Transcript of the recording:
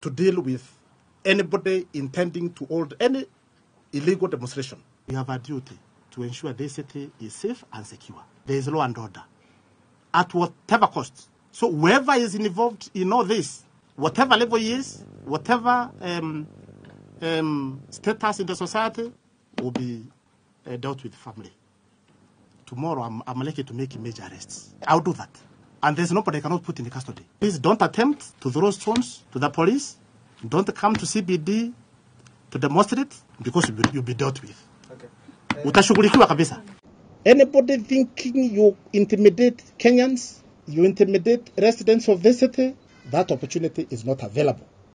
to deal with anybody intending to hold any illegal demonstration. We have a duty to ensure this city is safe and secure. There is law and order at whatever cost. So whoever is involved in all this, whatever level he is, whatever um, um, status in the society, will be uh, dealt with firmly. Tomorrow, I'm, I'm likely to make major arrests. I'll do that. And there's nobody I cannot put in custody. Please don't attempt to throw stones to the police. Don't come to CBD to demonstrate because you'll be, you'll be dealt with. Okay. Utashughulikiwa kabisa. Anybody thinking you intimidate Kenyans, you intimidate residents of this city, that opportunity is not available.